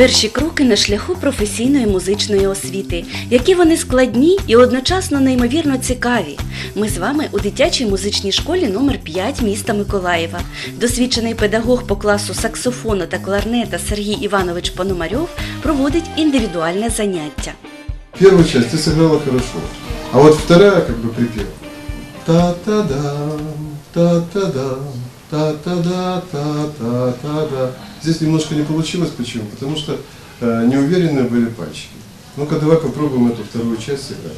Перші кроки на шляху професійної музичної освіти, які вони складні і одночасно неймовірно цікаві. Ми з вами у дитячій музичній школі номер 5 міста Миколаєва. Досвідчений педагог по класу саксофону та кларнета Сергій Іванович Пономарьов проводить індивідуальне заняття. Первую часть ты сыграла хорошо, а вот вторая как бы припев. Та-та-дам, та-та-дам, та-та-да, та-та-та-да. Здесь немножко не получилось, почему? Потому что э, неуверенные были пальчики. Ну-ка давай попробуем эту вторую часть сыграть.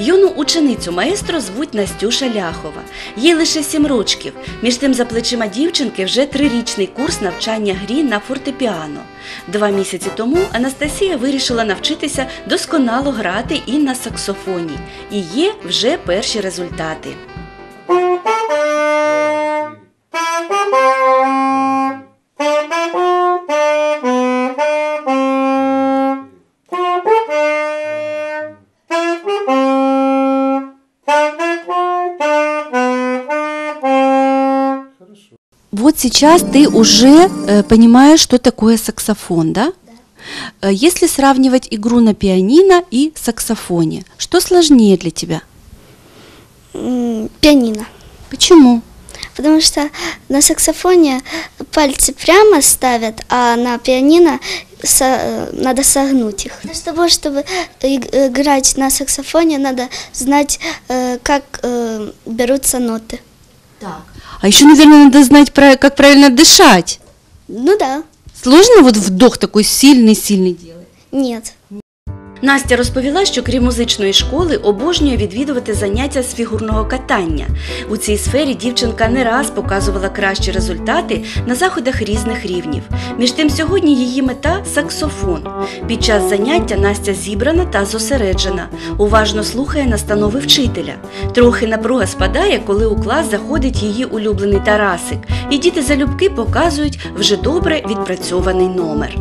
Юну ученицю маестро звуть Настюша Ляхова. Їй лише сім рочків. Між тим за плечима дівчинки вже трирічний курс навчання грі на фортепіано. Два місяці тому Анастасія вирішила навчитися досконало грати і на саксофоні. І є вже перші результати. Сейчас ты уже э, понимаешь, что такое саксофон, да? Э, Если сравнивать игру на пианино и саксофоне, что сложнее для тебя? Пианино. Почему? Потому что на саксофоне пальцы прямо ставят, а на пианино со- э, надо согнуть их. Для того, чтобы иг- играть на саксофоне, надо знать, э, как э, берутся ноты. Так. А еще, наверное, надо знать, про- как правильно дышать. Ну да, Сложно вот вдох такой сильный-сильный делать? нет. Настя розповіла, що крім музичної школи обожнює відвідувати заняття з фігурного катання. У цій сфері дівчинка не раз показувала кращі результати на заходах різних рівнів. Між тим, сьогодні її мета саксофон. Під час заняття Настя зібрана та зосереджена, уважно слухає настанови вчителя. Трохи напруга спадає, коли у клас заходить її улюблений Тарасик, і діти залюбки показують вже добре відпрацьований номер.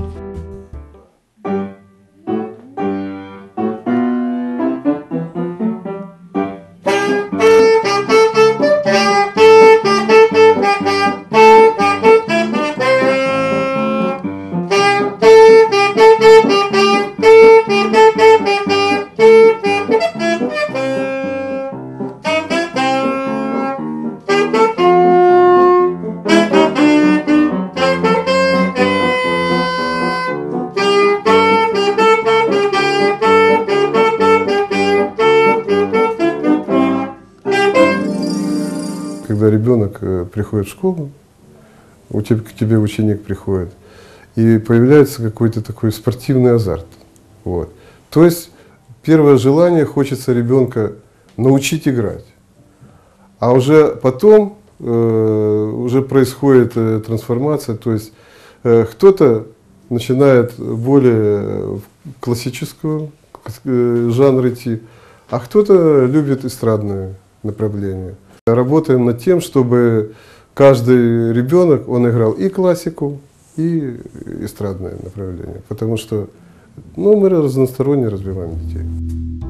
В школу, у тебя, к тебе ученик приходит, и появляется какой-то такой спортивный азарт. Вот. То есть первое желание хочется ребенка научить играть. А уже потом э, уже происходит э, трансформация, то есть э, кто-то начинает более в классическую э, жанр идти, а кто-то любит эстрадное направление. Работаем над тем, чтобы каждый ребенок, он играл и классику, и эстрадное направление, потому что ну, мы разносторонне развиваем детей.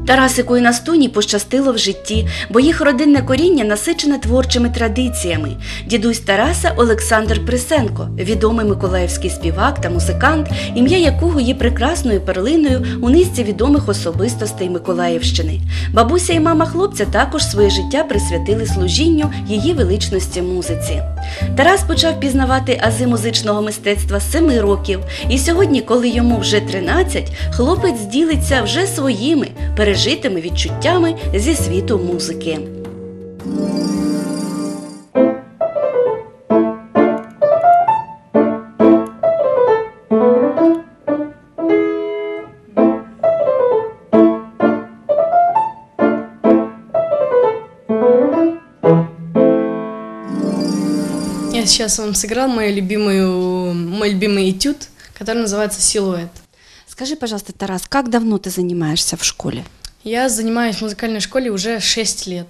Тарасику і Настуні пощастило в житті, бо їх родинне коріння насичене творчими традиціями. Дідусь Тараса Олександр Присенко, відомий миколаївський співак та музикант, ім'я якого є прекрасною перлиною у низці відомих особистостей Миколаївщини. Бабуся і мама хлопця також своє життя присвятили служінню її величності музиці. Тарас почав пізнавати ази музичного мистецтва з семи років, і сьогодні, коли йому вже 13, хлопець ділиться вже своїми пережитими відчуттями зі світу музики. Я сейчас вам сыграл мою любимую, мой любимый этюд, который называется «Силуэт». Скажи, пожалуйста, Тарас, как давно ты занимаешься в школе? Я занимаюсь в музыкальной школе уже 6 лет.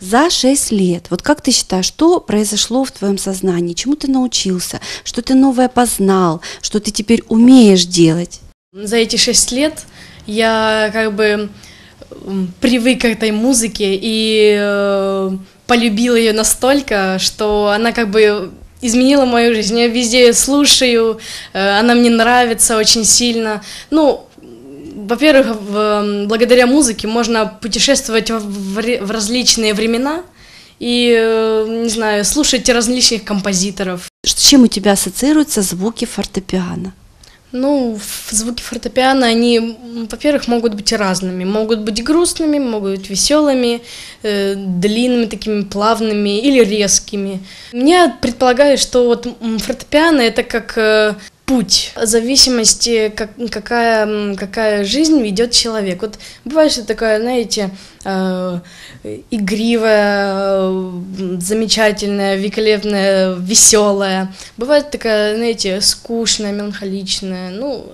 За 6 лет. Вот как ты считаешь, что произошло в твоем сознании? Чему ты научился? Что ты новое познал? Что ты теперь умеешь делать? За эти 6 лет я как бы привык к этой музыке и э, полюбил ее настолько, что она как бы изменила мою жизнь. Я везде слушаю, э, она мне нравится очень сильно. Ну, во-первых, благодаря музыке можно путешествовать в, различные времена и, э, не знаю, слушать различных композиторов. С чим у тебя ассоциируются звуки фортепиано? Ну, звуки фортепиано, они, во-первых, могут быть разными. Могут быть грустными, могут быть веселыми, э, длинными, такими плавными или резкими. Мне предполагаю, что вот фортепиано это как э, путь, в зависимости, как, какая, какая жизнь ведет человек. Вот бывает, что такое, знаете, э, игривая, э, замечательная, великолепная, веселая. Бывает такая, знаете, скучная, меланхоличная, ну,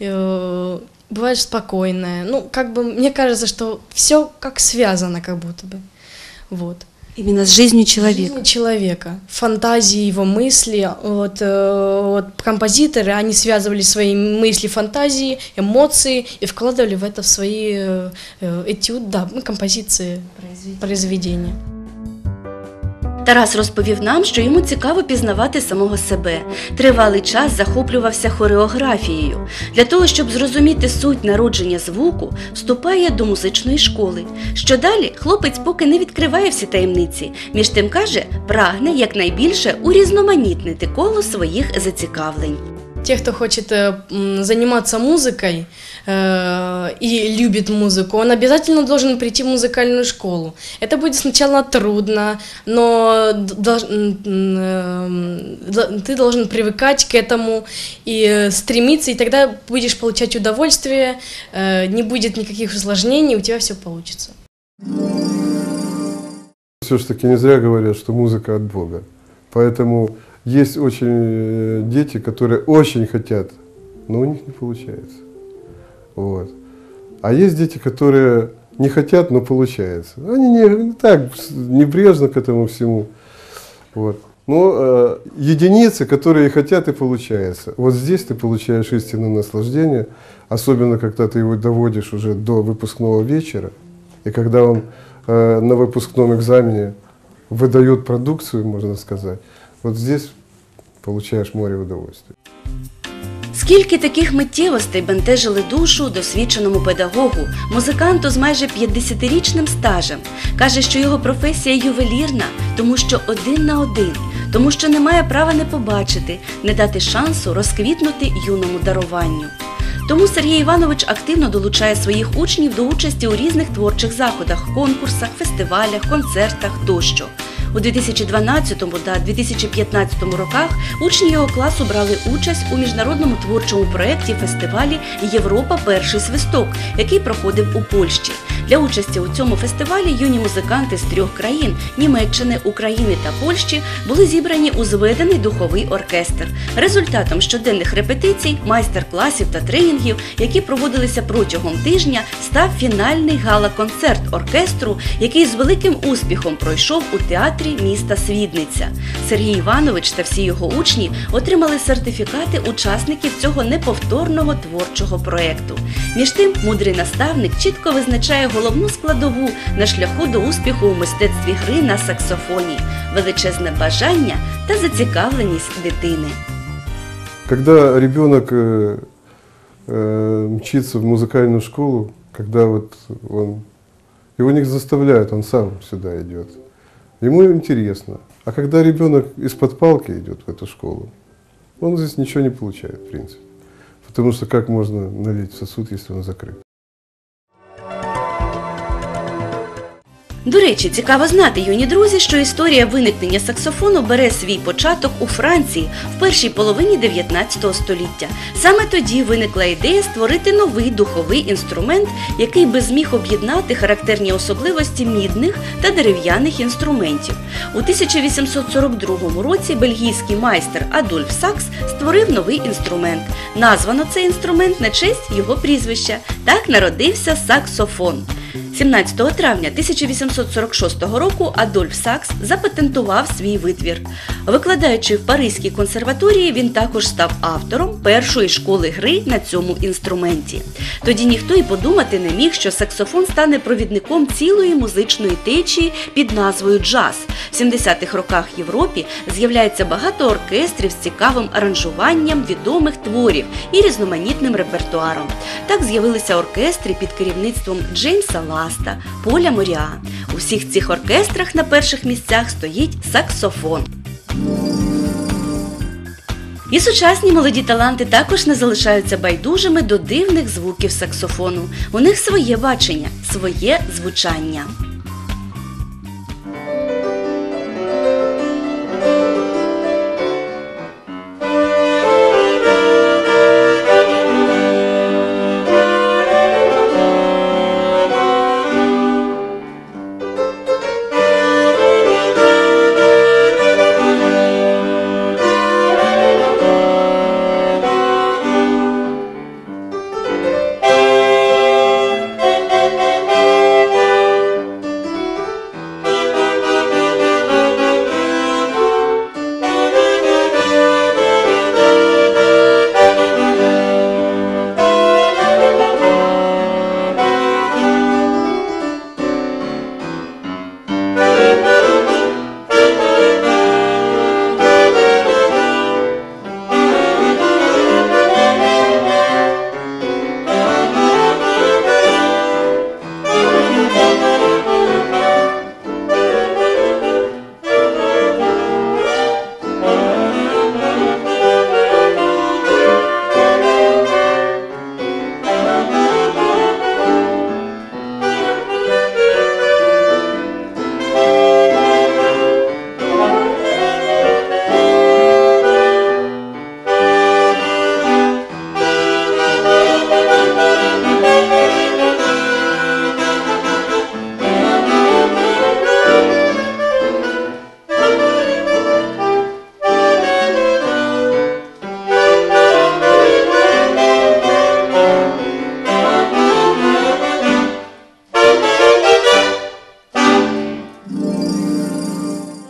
э, бывает спокойная. Ну, как бы, мне кажется, что все как связано, как будто бы. Вот. Именно с жизнью человека. Жизнь человека, фантазии его мысли, вот, э, вот композиторы, они связывали свои мысли, фантазии, эмоции и вкладывали в это в свои э, э, этюд, да, ну, композиции, произведения. Тарас розповів нам, що йому цікаво пізнавати самого себе. Тривалий час захоплювався хореографією. Для того, щоб зрозуміти суть народження звуку, вступає до музичної школи. Що далі, хлопець поки не відкриває всі таємниці. Між тим каже, прагне якнайбільше урізноманітнити коло своїх зацікавлень. Те, кто хочет э, заниматься музыкой э, и любит музыку, он обязательно должен прийти в музыкальную школу. Это будет сначала трудно, но э, ты должен привыкать к этому и стремиться, и тогда будешь получать удовольствие, не будет никаких усложнений, у тебя все получится. Все-таки не зря говорят, что музыка от Бога. Поэтому есть очень э, дети, которые очень хотят, но у них не получается. Вот. А есть дети, которые не хотят, но получается. Они не, так небрежно к этому всему. Вот. Но э, единицы, которые хотят и получается. Вот здесь ты получаешь истинное наслаждение, особенно когда ты его доводишь уже до выпускного вечера, и когда он э, на выпускном экзамене выдает продукцию, можно сказать. Вот здесь получаешь море удовольствия. Скільки таких миттєвостей бентежили душу досвідченому педагогу, музиканту з майже 50-річним стажем. Каже, що його професія ювелірна, тому що один на один, тому що не має права не побачити, не дати шансу розквітнути юному даруванню. Тому Сергій Іванович активно долучає своїх учнів до участі у різних творчих заходах, конкурсах, фестивалях, концертах тощо. У 2012 та 2015 роках учні його класу брали участь у міжнародному творчому проєкті фестивалі Європа Перший свисток, який проходив у Польщі. Для участі у цьому фестивалі юні музиканти з трьох країн Німеччини, України та Польщі були зібрані у зведений духовий оркестр. Результатом щоденних репетицій, майстер-класів та тренінгів, які проводилися протягом тижня, став фінальний гала-концерт оркестру, який з великим успіхом пройшов у театрі міста Свідниця. Сергій Іванович та всі його учні отримали сертифікати учасників цього неповторного творчого проекту. Між тим, мудрий наставник чітко визначає головну складову на шляху до успіху у мистецтві гри на саксофоні величезне бажання та зацікавленість дитини. Когда ребенок э, э, мчится в музыкальную школу, когда вот он, его не заставляют, он сам сюда идет. Ему интересно. А когда ребенок из-под палки идет в эту школу, он здесь ничего не получает, в принципе. Потому что как можно налить в сосуд, если он закрыт? До речі, цікаво знати, юні друзі, що історія виникнення саксофону бере свій початок у Франції в першій половині 19 століття. Саме тоді виникла ідея створити новий духовий інструмент, який би зміг об'єднати характерні особливості мідних та дерев'яних інструментів. У 1842 році бельгійський майстер Адольф Сакс створив новий інструмент. Названо цей інструмент на честь його прізвища. Так народився саксофон. 17 травня 1846 року Адольф Сакс запатентував свій витвір. Викладаючи в Паризькій консерваторії, він також став автором першої школи гри на цьому інструменті. Тоді ніхто й подумати не міг, що саксофон стане провідником цілої музичної течії під назвою джаз. В 70-х роках Європі з'являється багато оркестрів з цікавим аранжуванням відомих творів і різноманітним репертуаром. Так з'явилися оркестри під керівництвом Джеймса Ласта, Поля Моріа. У всіх цих оркестрах на перших місцях стоїть саксофон. І сучасні молоді таланти також не залишаються байдужими до дивних звуків саксофону. У них своє бачення, своє звучання.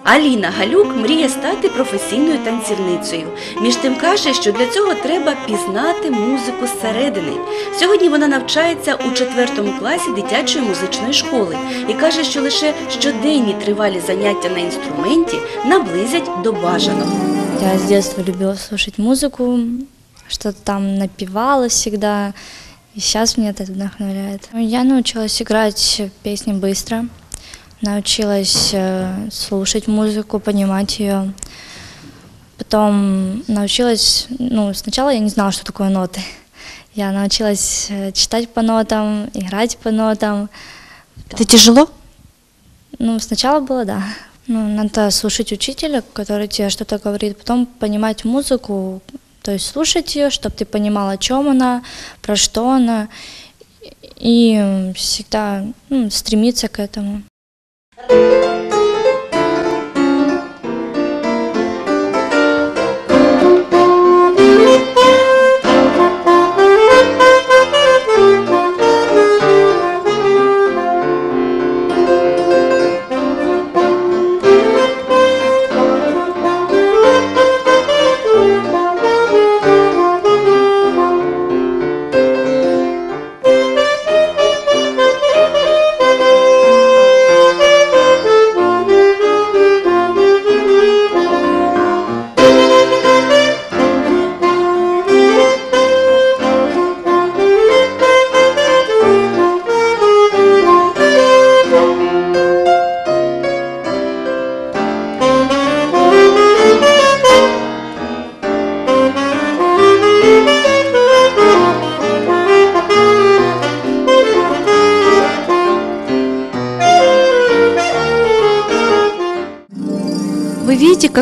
Аліна Галюк мріє стати професійною танцівницею. Між тим каже, що для цього треба пізнати музику зсередини. Сьогодні вона навчається у четвертому класі дитячої музичної школи і каже, що лише щоденні тривалі заняття на інструменті наблизять до бажаного. Я с детства любила слушать музыку, что-то там напевала всегда, и сейчас меня это вдохновляет. Я научилась играть песни быстро, Научилась э, слушать музыку, понимать ее. Потом научилась, ну, сначала я не знала, что такое ноты. Я научилась э, читать по нотам, играть по нотам. Це тяжело? Ну, сначала было, да. Ну, надо слушать учителя, который тебе что-то говорит, потом понимать музыку, то есть слушать ее, чтобы ты понимал, о чем она, про что она, и всегда ну, стремиться к этому.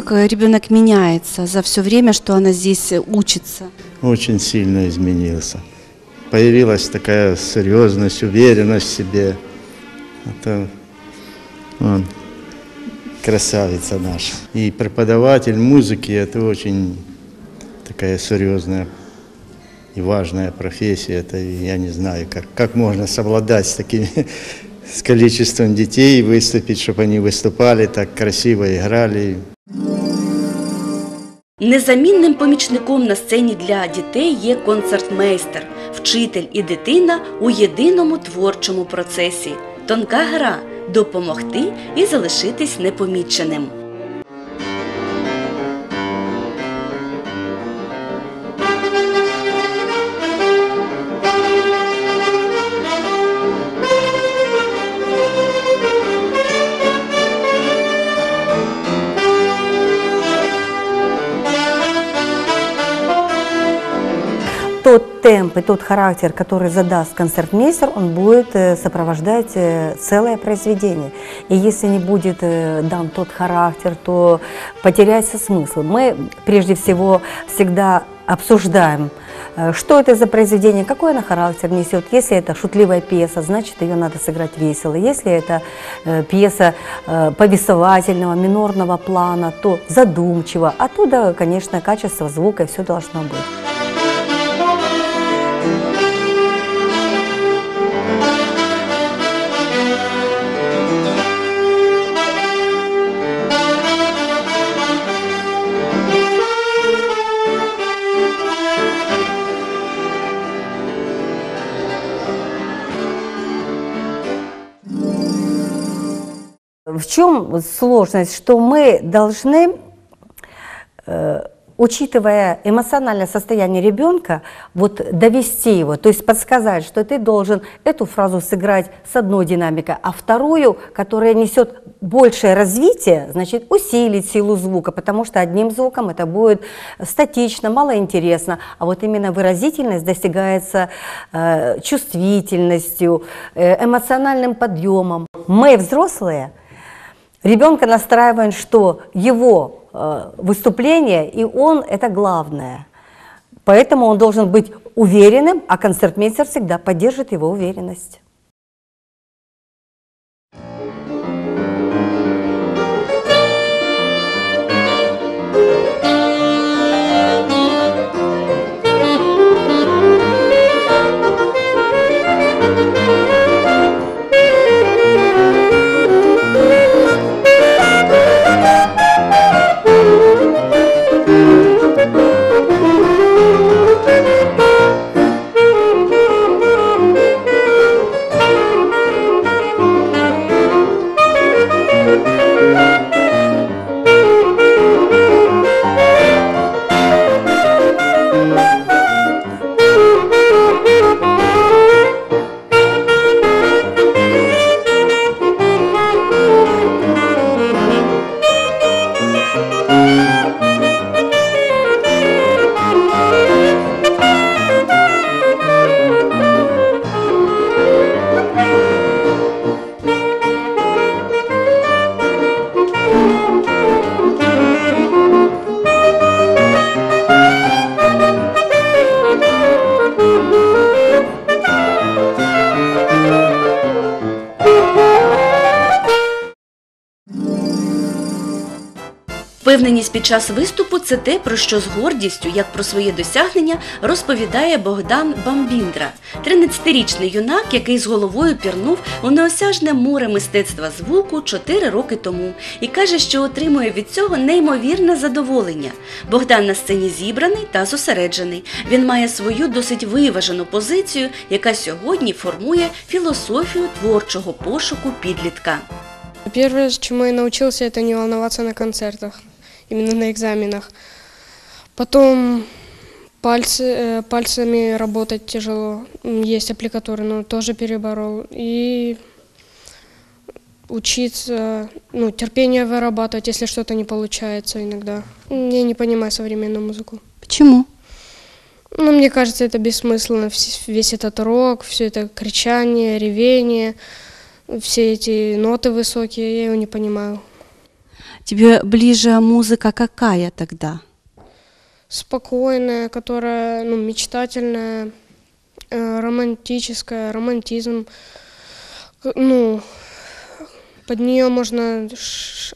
Как э, ребенок меняется за все время, что она здесь э, учится? очень сильно изменился. Появилась такая серьезность, уверенность в себе. Это он, красавица наша. И преподаватель музыки – это очень такая серьезная и важная профессия. Это я не знаю, как, как можно совладать с такими с количеством детей выступить, чтобы они выступали, так красиво играли. Незамінним помічником на сцені для дітей є концертмейстер, вчитель і дитина у єдиному творчому процесі. Тонка гра допомогти і залишитись непоміченим. Темп и тот характер, который задаст концертмейстер, он будет э, сопровождать э, целое произведение. И если не будет э, дан тот характер, то потеряется смысл. Мы прежде всего всегда обсуждаем, что это за произведение, какой она характер несет. Если это шутливая пьеса, значит ее надо сыграть весело. Если это пьеса повествовательного, минорного плана, то задумчиво. Оттуда, конечно, качество звука и все должно быть. В чем сложность? Что мы должны, э, учитывая эмоциональное состояние ребенка, вот довести его, то есть подсказать, что ты должен эту фразу сыграть с одной динамикой, а вторую, которая несет большее развитие, значит усилить силу звука, потому что одним звуком это будет статично, малоинтересно, а вот именно выразительность достигается э, чувствительностью, э, эмоциональным подъемом. Мы взрослые Ребенка настраиваем, что его э, выступление и он это главное. Поэтому он должен быть уверенным, а концертмейстер всегда поддержит его уверенность. Впевненість під час виступу це те, про що з гордістю, як про своє досягнення, розповідає Богдан Бамбіндра, 13-річний юнак, який з головою пірнув у неосяжне море мистецтва звуку 4 роки тому, і каже, що отримує від цього неймовірне задоволення. Богдан на сцені зібраний та зосереджений. Він має свою досить виважену позицію, яка сьогодні формує філософію творчого пошуку підлітка. Первое, чему я научился, это не волноваться на концертах, именно на экзаменах. Потом пальцы, э, пальцами работать тяжело. Есть аппликатуры, но тоже переборол. И учиться, ну, терпение вырабатывать, если что-то не получается иногда. Я не понимаю современную музыку. Чому? Ну, мне кажется, это бессмысленно. Весь этот рок, все это кричание, ревение, все эти ноты высокие, я его не понимаю. Тебе ближе музыка какая тогда? Спокойная, которая, ну, мечтательная, э, романтическая, романтизм. Ну, под нее можно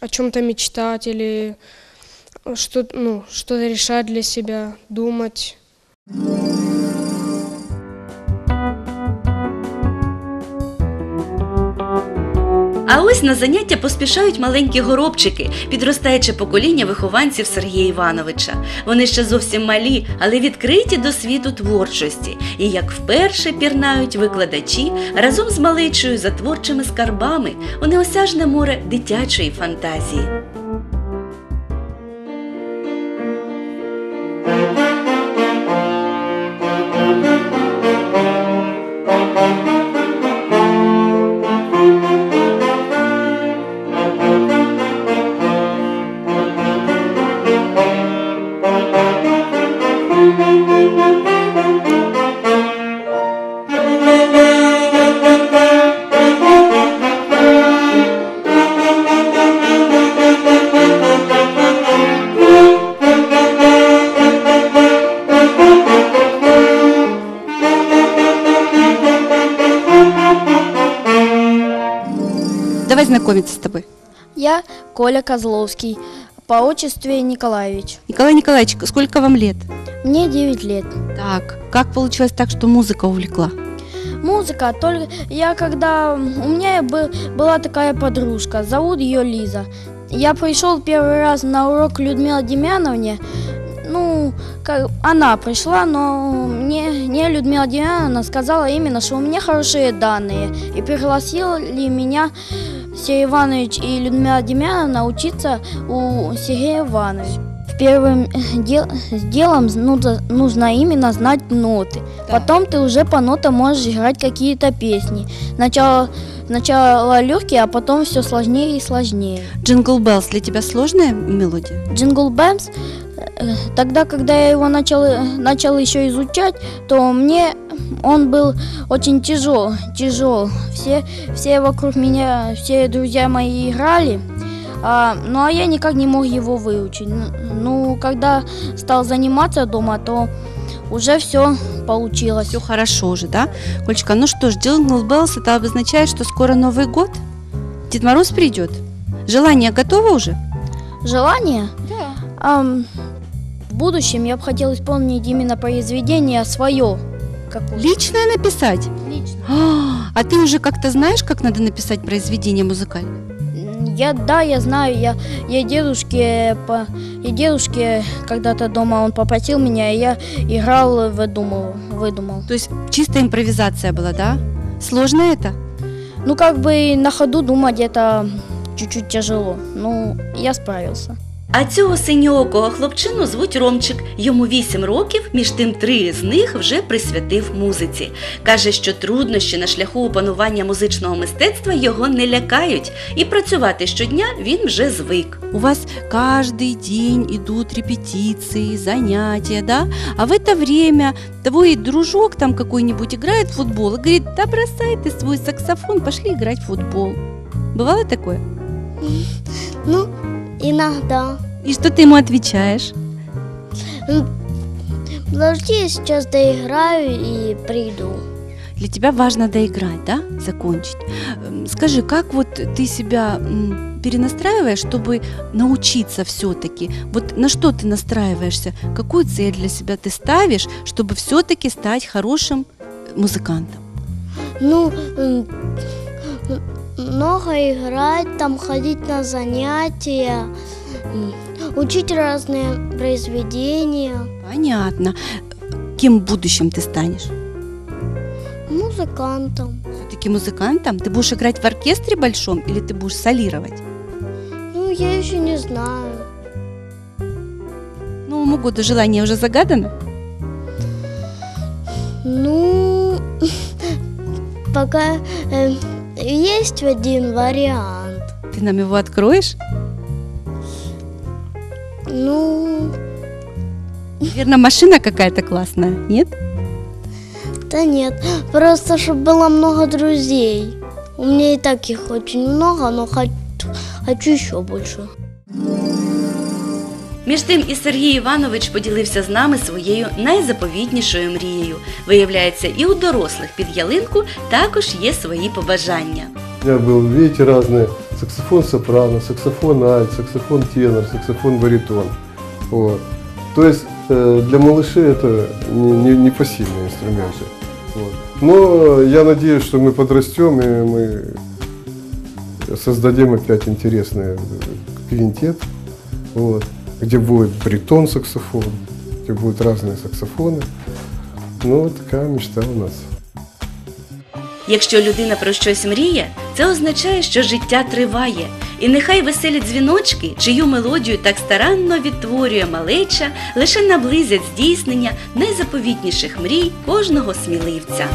о чем-то мечтать или что, ну, что-то решать для себя, думать. А ось на заняття поспішають маленькі горобчики, підростаюче покоління вихованців Сергія Івановича. Вони ще зовсім малі, але відкриті до світу творчості. І як вперше пірнають викладачі разом з малечою за творчими скарбами у неосяжне море дитячої фантазії. Знакомиться с тобой. Я Коля Козловский, по отчеству Николаевич. Николай Николаевич, сколько вам лет? Мне 9 лет. Так, как получилось так, что музыка увлекла? Музыка, только я когда... У меня был, была такая подружка, зовут ее Лиза. Я пришел первый раз на урок к Людмиле Демьяновне. Ну, как, она пришла, но мне, мне Людмила Демьяновна сказала именно, что у меня хорошие данные. И пригласили меня Сергей Иванович и Людмила Демьяновна учиться у Сергея Ивановича. Первым дел- делом нужно, нужно именно знать ноты. Потом ты уже по нотам можешь играть какие-то песни. Сначала, сначала легкие, а потом все сложнее и сложнее. Jingle Bells для тебя сложная мелодия? Jingle Bells, э, тогда, когда я его начал, начал еще изучать, то мне он был очень тяжел, тяжел. Все, все вокруг меня, все друзья мои играли, а, ну а я никак не мог его выучить. Ну, когда стал заниматься дома, то уже все получилось. Все хорошо уже, да? Колечка, ну что ж, Jingle Bells это обозначает, что скоро Новый год? Дед Мороз придет? Желание готово уже? Желание? Да. в будущем я бы хотел исполнить именно произведение свое. Какое-то. Личное написать? Лично. А, а ты уже как-то знаешь, как надо написать произведение музыкальное? Я, да, я знаю, я, я дедушке, по, я дедушке когда-то дома он попросил меня, и я играл, выдумал, выдумал. То есть чистая импровизация была, да? Сложно это? Ну, как бы на ходу думать это чуть-чуть тяжело. Ну, я справился. А цього синьоокого хлопчину звуть Ромчик. Йому 8 років, між тим три з них вже присвятив музиці. Каже, що труднощі на шляху опанування музичного мистецтва його не лякають, і працювати щодня він вже звик. У вас каждый день идут репетиции, занятия, да? А в это время твой дружок там какой-нибудь играет в футбол и говорит, да бросай ты свой саксофон, пошли играть в футбол. Бывало такое? Ну, иногда. И что ты ему отвечаешь? Подожди, я сейчас доиграю и приду. Для тебя важно доиграть, да? Закончить. Эм, Скажи, как вот ты себя перенастраиваешь, чтобы научиться все-таки? Вот на что ты настраиваешься? Какую цель для себя ты ставишь, чтобы все-таки стать хорошим музыкантом? Ну, много играть, там ходить на занятия, учить разные произведения, Понятно. Кем в будущем ты станешь? музыкантом. Все-таки музыкантом? Ты будешь играть в оркестре большом или ты будешь солировать? Ну, я еще не знаю. Новому году желание уже загадано? Ну, пока э, есть один вариант. Ты нам его откроешь? Ну, Наверное, машина какая-то классная, нет? да нет, просто чтобы было много друзей. У меня и так их очень много, но хочу, хочу еще больше. Між тим і Сергій Іванович поділився з нами своєю найзаповітнішою мрією. Виявляється, і у дорослих під ялинку також є свої побажання. У меня был, видите, разные. Саксофон сопрано, саксофон альт, саксофон тенор, саксофон баритон. Вот. То есть э, для малышей это не, не, непосильные инструменты. Вот. Но я надеюсь, что мы подрастем и мы создадим опять интересный э, квинтет, вот, где будет бритон саксофон, где будут разные саксофоны. Ну, вот такая мечта у нас. Якщо людина про щось мріє, це означає, що життя триває. І нехай веселі дзвіночки, чию мелодію так старанно відтворює малеча, лише наблизять здійснення найзаповітніших мрій кожного сміливця.